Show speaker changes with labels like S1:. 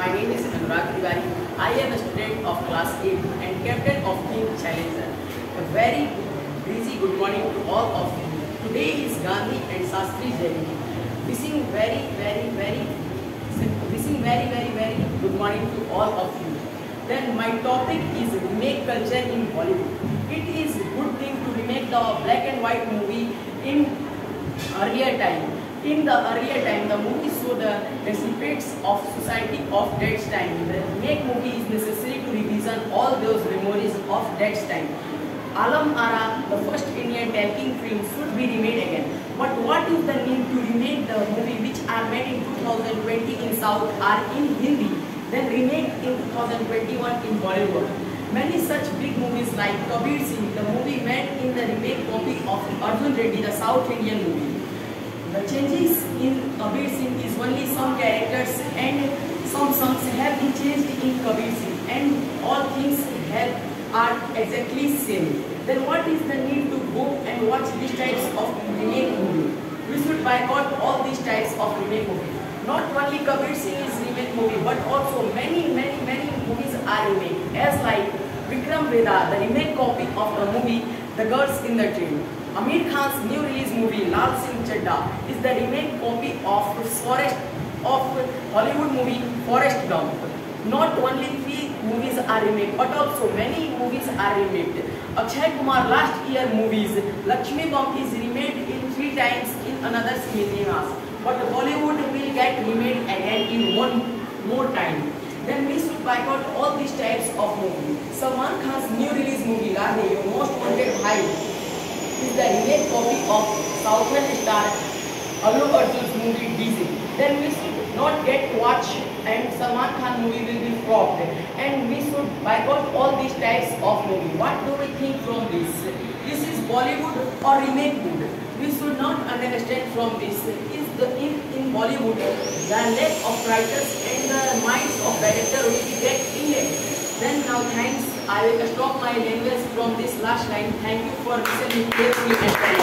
S1: My name is Anurag Tiwari. I am a student of class 8 and captain of Team Challenger. A very busy good morning to all of you. Today is Gandhi and Shastri Jayanti. Wishing very, very, very, wishing very, very, very good morning to all of you. Then my topic is remake culture in Bollywood. It is a good thing to remake the black and white movie in earlier time. In the earlier time, the movie aspects of society of that time. The remake movie is necessary to revision all those memories of that time. Alam Ara, the first Indian talking film, should be remade again. But what is the need to remake the movie which are made in 2020 in South are in Hindi, then remake in 2021 in Bollywood? Many such big movies like Kabir Singh, the movie made in the remake copy of Arjun Reddy, the South Indian movie. Kabir Singh is only some characters and some songs have been changed in Kabir Singh and all things have are exactly same. Then what is the need to go and watch these types of remake movie? We should boycott all these types of remake movie. Not only Kabir Singh is remake movie, but also many, many, many movies are remake. As like Vikram Vedha, the remake copy of the movie The Girls in the Train. Aamir Khan's new release movie Laal Singh Chaddha is the remake copy of Forest of Hollywood movie Forrest Gump. Not only three movies are remade, but also many movies are remade. Akshay Kumar last year movies Lakshmi Bomb is remade in three times in another cinemas. But Bollywood will get remade again in one more time. Then we should boycott all these types of movie. Salman Khan's new release movie Radhe, Your Most Wanted Bhai is the remake copy of Southern star Allu Arjun's movie Diesel. Then we should not get watch and Salman Khan movie will be flopped. And we should boycott all these types of movie. What do we think from this? This is Bollywood or remake wood? We should not understand from this. Is the in, in Bollywood the lack of writers and the minds of director will get in it. Then now thanks. I will stop my language from this last line. Thank you for listening carefully.